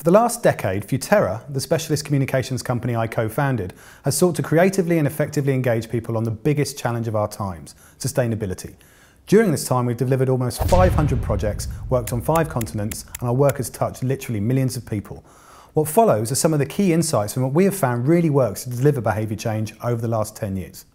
For the last decade, Futerra, the specialist communications company I co-founded, has sought to creatively and effectively engage people on the biggest challenge of our times, sustainability. During this time, we've delivered almost 500 projects, worked on five continents, and our work has touched literally millions of people. What follows are some of the key insights from what we have found really works to deliver behaviour change over the last 10 years.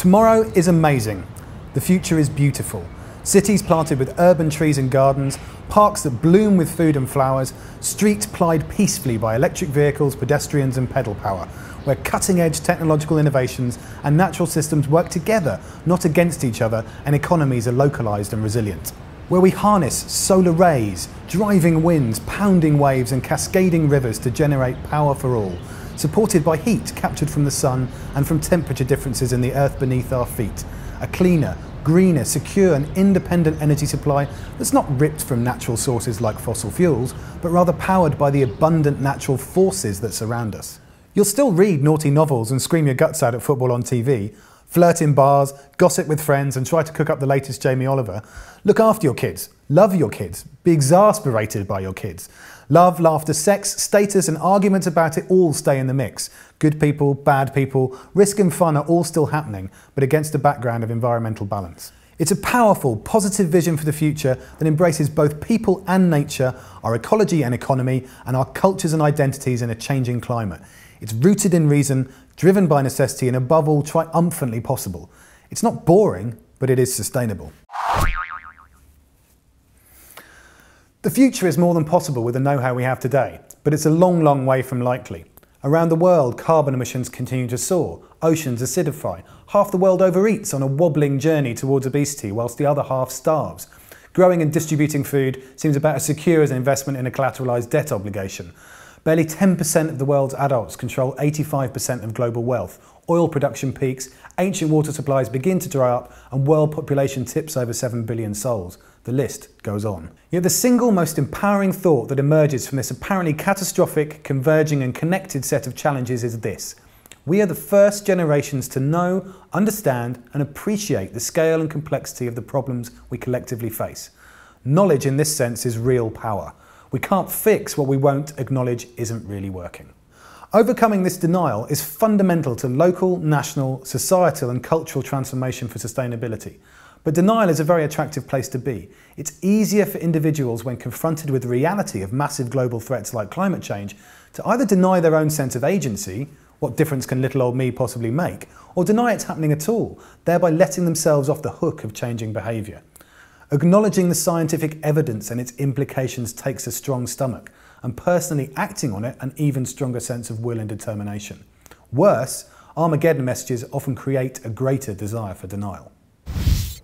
Tomorrow is amazing. The future is beautiful. Cities planted with urban trees and gardens, parks that bloom with food and flowers, streets plied peacefully by electric vehicles, pedestrians and pedal power, where cutting-edge technological innovations and natural systems work together, not against each other, and economies are localised and resilient. Where we harness solar rays, driving winds, pounding waves and cascading rivers to generate power for all, supported by heat captured from the sun and from temperature differences in the earth beneath our feet. A cleaner, greener, secure and independent energy supply that's not ripped from natural sources like fossil fuels, but rather powered by the abundant natural forces that surround us. You'll still read naughty novels and scream your guts out at football on TV, flirt in bars, gossip with friends and try to cook up the latest Jamie Oliver. Look after your kids, love your kids, be exasperated by your kids. Love, laughter, sex, status, and arguments about it all stay in the mix. Good people, bad people, risk and fun are all still happening, but against a background of environmental balance. It's a powerful, positive vision for the future that embraces both people and nature, our ecology and economy, and our cultures and identities in a changing climate. It's rooted in reason, driven by necessity, and above all, triumphantly possible. It's not boring, but it is sustainable. The future is more than possible with the know-how we have today, but it's a long, long way from likely. Around the world, carbon emissions continue to soar, oceans acidify, half the world overeats on a wobbling journey towards obesity whilst the other half starves. Growing and distributing food seems about as secure as an investment in a collateralised debt obligation. Barely 10% of the world's adults control 85% of global wealth. Oil production peaks, ancient water supplies begin to dry up, and world population tips over 7 billion souls. The list goes on. Yet the single most empowering thought that emerges from this apparently catastrophic, converging and connected set of challenges is this. We are the first generations to know, understand and appreciate the scale and complexity of the problems we collectively face. Knowledge in this sense is real power. We can't fix what we won't acknowledge isn't really working. Overcoming this denial is fundamental to local, national, societal and cultural transformation for sustainability. But denial is a very attractive place to be. It's easier for individuals when confronted with the reality of massive global threats like climate change to either deny their own sense of agency, what difference can little old me possibly make, or deny it's happening at all, thereby letting themselves off the hook of changing behaviour. Acknowledging the scientific evidence and its implications takes a strong stomach, and personally acting on it an even stronger sense of will and determination. Worse, Armageddon messages often create a greater desire for denial.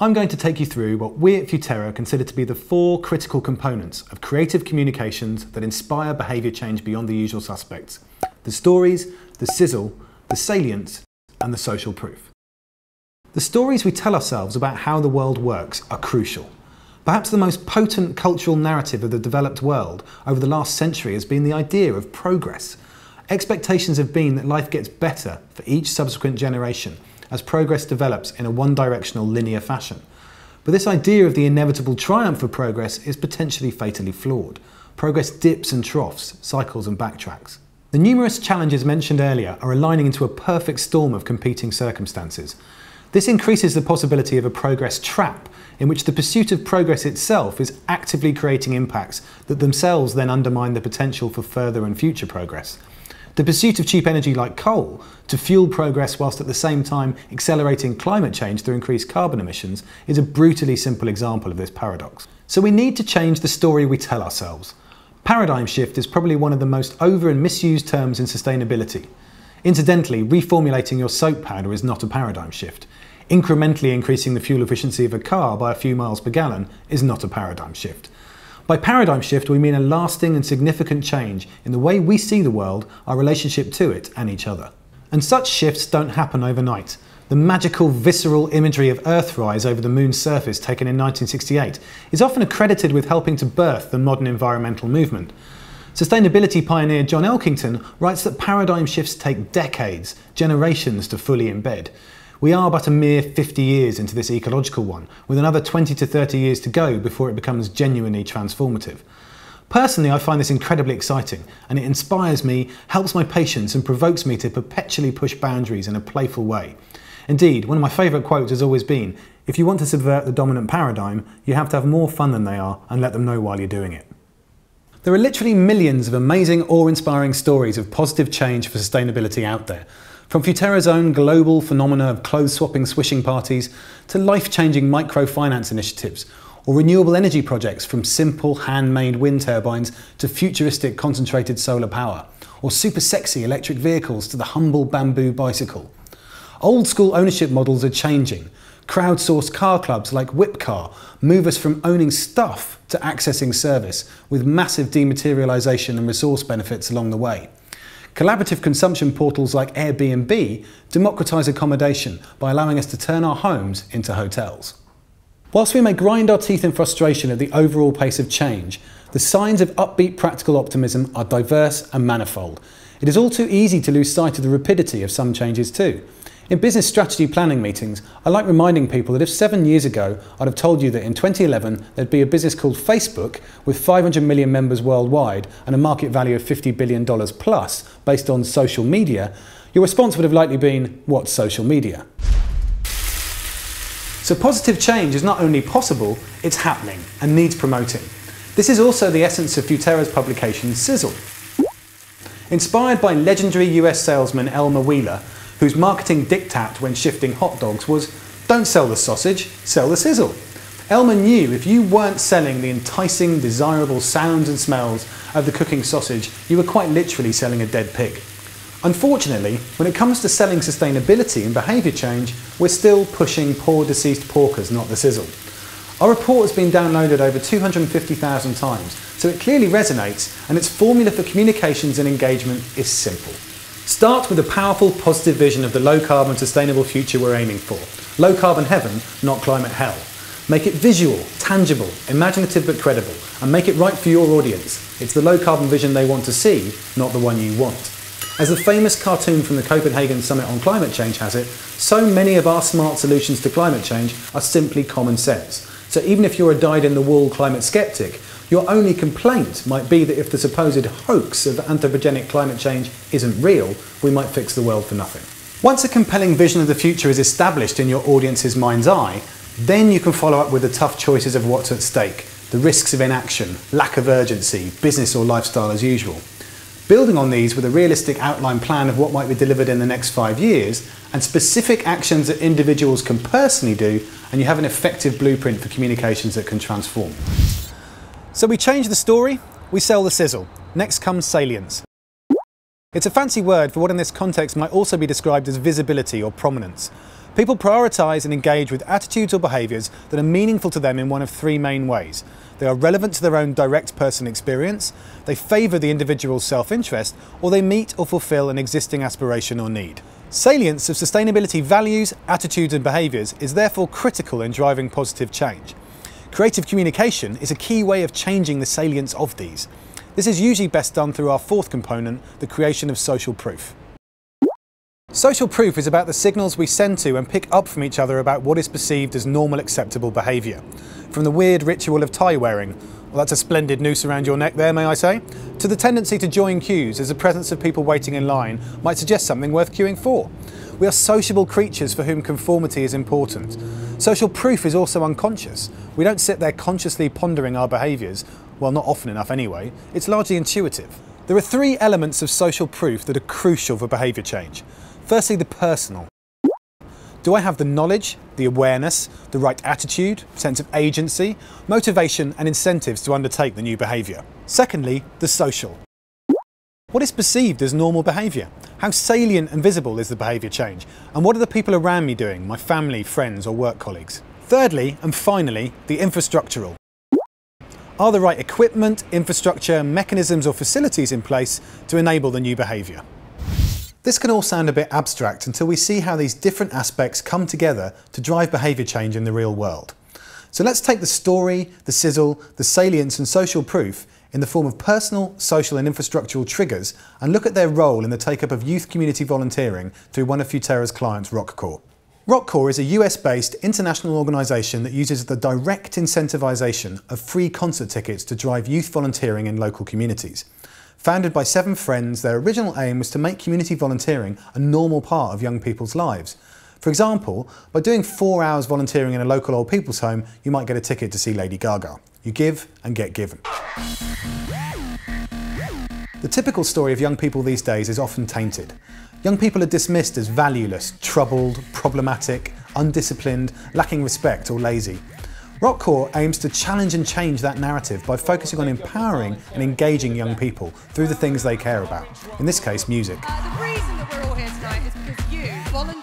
I'm going to take you through what we at Futerra consider to be the four critical components of creative communications that inspire behaviour change beyond the usual suspects. The stories, the sizzle, the salience, and the social proof. The stories we tell ourselves about how the world works are crucial. Perhaps the most potent cultural narrative of the developed world over the last century has been the idea of progress. Expectations have been that life gets better for each subsequent generation as progress develops in a one-directional linear fashion. But this idea of the inevitable triumph of progress is potentially fatally flawed. Progress dips and troughs, cycles and backtracks. The numerous challenges mentioned earlier are aligning into a perfect storm of competing circumstances. This increases the possibility of a progress trap, in which the pursuit of progress itself is actively creating impacts that themselves then undermine the potential for further and future progress. The pursuit of cheap energy like coal to fuel progress whilst at the same time accelerating climate change through increased carbon emissions is a brutally simple example of this paradox. So we need to change the story we tell ourselves. Paradigm shift is probably one of the most over and misused terms in sustainability. Incidentally, reformulating your soap powder is not a paradigm shift. Incrementally increasing the fuel efficiency of a car by a few miles per gallon is not a paradigm shift. By paradigm shift, we mean a lasting and significant change in the way we see the world, our relationship to it, and each other. And such shifts don't happen overnight. The magical, visceral imagery of Earthrise over the moon's surface taken in 1968 is often accredited with helping to birth the modern environmental movement. Sustainability pioneer John Elkington writes that paradigm shifts take decades, generations to fully embed. We are but a mere 50 years into this ecological one, with another 20 to 30 years to go before it becomes genuinely transformative. Personally, I find this incredibly exciting, and it inspires me, helps my patience, and provokes me to perpetually push boundaries in a playful way. Indeed, one of my favourite quotes has always been if you want to subvert the dominant paradigm, you have to have more fun than they are and let them know while you're doing it. There are literally millions of amazing, awe inspiring stories of positive change for sustainability out there. From Futerra's own global phenomena of clothes swapping swishing parties to life changing microfinance initiatives or renewable energy projects from simple handmade wind turbines to futuristic concentrated solar power, or super sexy electric vehicles to the humble bamboo bicycle. Old school ownership models are changing. Crowdsourced car clubs like Whipcar move us from owning stuff to accessing service, with massive dematerialisation and resource benefits along the way. Collaborative consumption portals like Airbnb democratise accommodation by allowing us to turn our homes into hotels. Whilst we may grind our teeth in frustration at the overall pace of change, the signs of upbeat practical optimism are diverse and manifold. It is all too easy to lose sight of the rapidity of some changes too. In business strategy planning meetings, I like reminding people that if seven years ago I'd have told you that in 2011 there'd be a business called Facebook with 500 million members worldwide and a market value of $50 billion plus based on social media, your response would have likely been, What social media? So positive change is not only possible, it's happening and needs promoting. This is also the essence of Futerra's publication Sizzle. Inspired by legendary US salesman Elmer Wheeler, whose marketing diktat when shifting hot dogs was don't sell the sausage, sell the sizzle. Elmer knew if you weren't selling the enticing, desirable sounds and smells of the cooking sausage, you were quite literally selling a dead pig. Unfortunately, when it comes to selling sustainability and behaviour change, we're still pushing poor deceased porkers, not the sizzle. Our report has been downloaded over 250,000 times, so it clearly resonates, and its formula for communications and engagement is simple. Start with a powerful positive vision of the low carbon sustainable future we're aiming for. Low carbon heaven, not climate hell. Make it visual, tangible, imaginative but credible, and make it right for your audience. It's the low carbon vision they want to see, not the one you want. As the famous cartoon from the Copenhagen Summit on Climate Change has it, so many of our smart solutions to climate change are simply common sense. So even if you're a dyed-in-the-wool climate skeptic, your only complaint might be that if the supposed hoax of anthropogenic climate change isn't real, we might fix the world for nothing. Once a compelling vision of the future is established in your audience's mind's eye, then you can follow up with the tough choices of what's at stake, the risks of inaction, lack of urgency, business or lifestyle as usual. Building on these with a realistic outline plan of what might be delivered in the next five years and specific actions that individuals can personally do, and you have an effective blueprint for communications that can transform. So we change the story, we sell the sizzle. Next comes salience. It's a fancy word for what in this context might also be described as visibility or prominence. People prioritise and engage with attitudes or behaviours that are meaningful to them in one of three main ways. They are relevant to their own direct person experience, they favour the individual's self-interest, or they meet or fulfil an existing aspiration or need. Salience of sustainability values, attitudes and behaviours is therefore critical in driving positive change. Creative communication is a key way of changing the salience of these. This is usually best done through our fourth component, the creation of social proof. Social proof is about the signals we send to and pick up from each other about what is perceived as normal acceptable behaviour. From the weird ritual of tie wearing, well that's a splendid noose around your neck there may I say, to the tendency to join queues as the presence of people waiting in line might suggest something worth queuing for. We are sociable creatures for whom conformity is important. Social proof is also unconscious. We don't sit there consciously pondering our behaviours, well not often enough anyway, it's largely intuitive. There are three elements of social proof that are crucial for behaviour change. Firstly, the personal. Do I have the knowledge, the awareness, the right attitude, sense of agency, motivation and incentives to undertake the new behaviour? Secondly, the social. What is perceived as normal behaviour? How salient and visible is the behaviour change? And what are the people around me doing, my family, friends or work colleagues? Thirdly, and finally, the infrastructural. Are the right equipment, infrastructure, mechanisms or facilities in place to enable the new behaviour? This can all sound a bit abstract until we see how these different aspects come together to drive behaviour change in the real world. So let's take the story, the sizzle, the salience and social proof in the form of personal, social and infrastructural triggers and look at their role in the take-up of youth community volunteering through one of Futerra's clients, RockCorps. RockCorps is a US-based international organisation that uses the direct incentivisation of free concert tickets to drive youth volunteering in local communities. Founded by seven friends, their original aim was to make community volunteering a normal part of young people's lives. For example, by doing four hours volunteering in a local old people's home, you might get a ticket to see Lady Gaga. You give and get given. The typical story of young people these days is often tainted. Young people are dismissed as valueless, troubled, problematic, undisciplined, lacking respect or lazy. RockCorps aims to challenge and change that narrative by focusing on empowering and engaging young people through the things they care about, in this case music.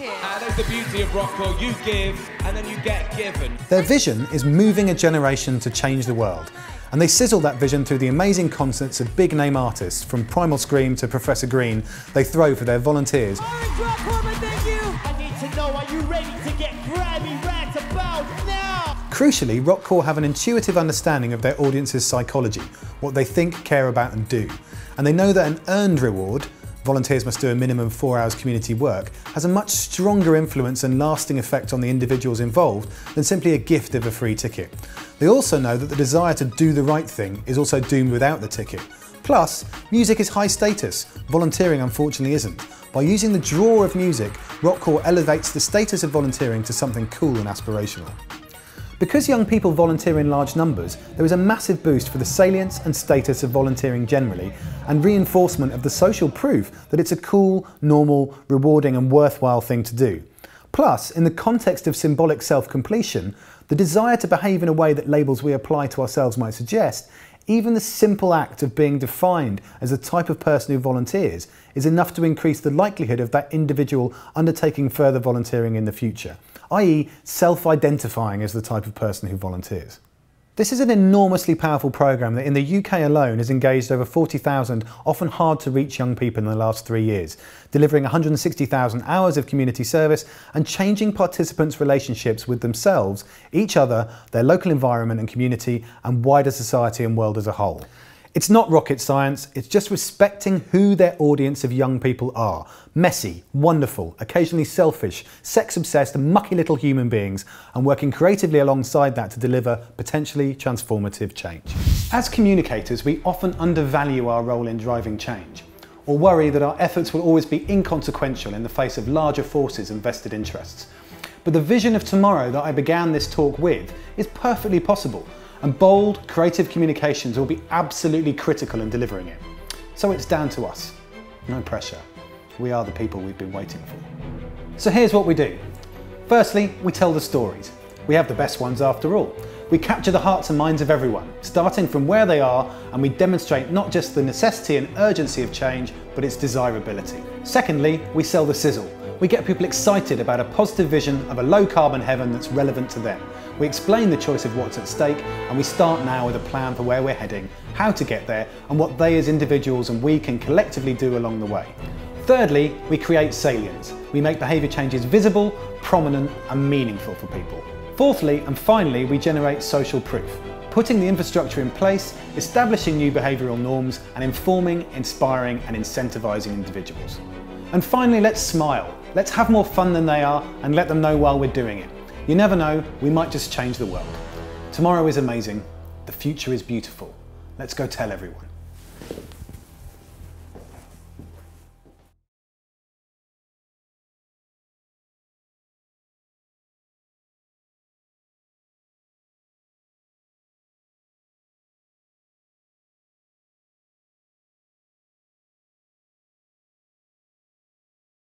Volunteered. Uh, that's the beauty of RockCorps, you give and then you get given. Their vision is moving a generation to change the world. And they sizzle that vision through the amazing concerts of big name artists, from Primal Scream to Professor Green, they throw for their volunteers. Orange RockCorps, thank you! I need to know, are you ready to get Grammy rants about now? Crucially, RockCorps have an intuitive understanding of their audience's psychology, what they think, care about and do. And they know that an earned reward, volunteers must do a minimum four hours community work, has a much stronger influence and lasting effect on the individuals involved than simply a gift of a free ticket. They also know that the desire to do the right thing is also doomed without the ticket. Plus, music is high status, volunteering unfortunately isn't. By using the draw of music, RockCorps elevates the status of volunteering to something cool and aspirational. Because young people volunteer in large numbers, there is a massive boost for the salience and status of volunteering generally, and reinforcement of the social proof that it's a cool, normal, rewarding and worthwhile thing to do. Plus, in the context of symbolic self-completion, the desire to behave in a way that labels we apply to ourselves might suggest, even the simple act of being defined as the type of person who volunteers is enough to increase the likelihood of that individual undertaking further volunteering in the future i.e. self-identifying as the type of person who volunteers. This is an enormously powerful programme that in the UK alone has engaged over 40,000 often hard to reach young people in the last three years, delivering 160,000 hours of community service and changing participants' relationships with themselves, each other, their local environment and community and wider society and world as a whole. It's not rocket science, it's just respecting who their audience of young people are. Messy, wonderful, occasionally selfish, sex obsessed, mucky little human beings, and working creatively alongside that to deliver potentially transformative change. As communicators, we often undervalue our role in driving change, or worry that our efforts will always be inconsequential in the face of larger forces and vested interests. But the vision of tomorrow that I began this talk with is perfectly possible and bold, creative communications will be absolutely critical in delivering it. So it's down to us. No pressure. We are the people we've been waiting for. So here's what we do. Firstly, we tell the stories. We have the best ones after all. We capture the hearts and minds of everyone, starting from where they are, and we demonstrate not just the necessity and urgency of change, but its desirability. Secondly, we sell the sizzle. We get people excited about a positive vision of a low carbon heaven that's relevant to them. We explain the choice of what's at stake and we start now with a plan for where we're heading, how to get there and what they as individuals and we can collectively do along the way. Thirdly, we create salience. We make behaviour changes visible, prominent and meaningful for people. Fourthly and finally, we generate social proof putting the infrastructure in place, establishing new behavioural norms, and informing, inspiring, and incentivising individuals. And finally, let's smile. Let's have more fun than they are and let them know while we're doing it. You never know, we might just change the world. Tomorrow is amazing. The future is beautiful. Let's go tell everyone.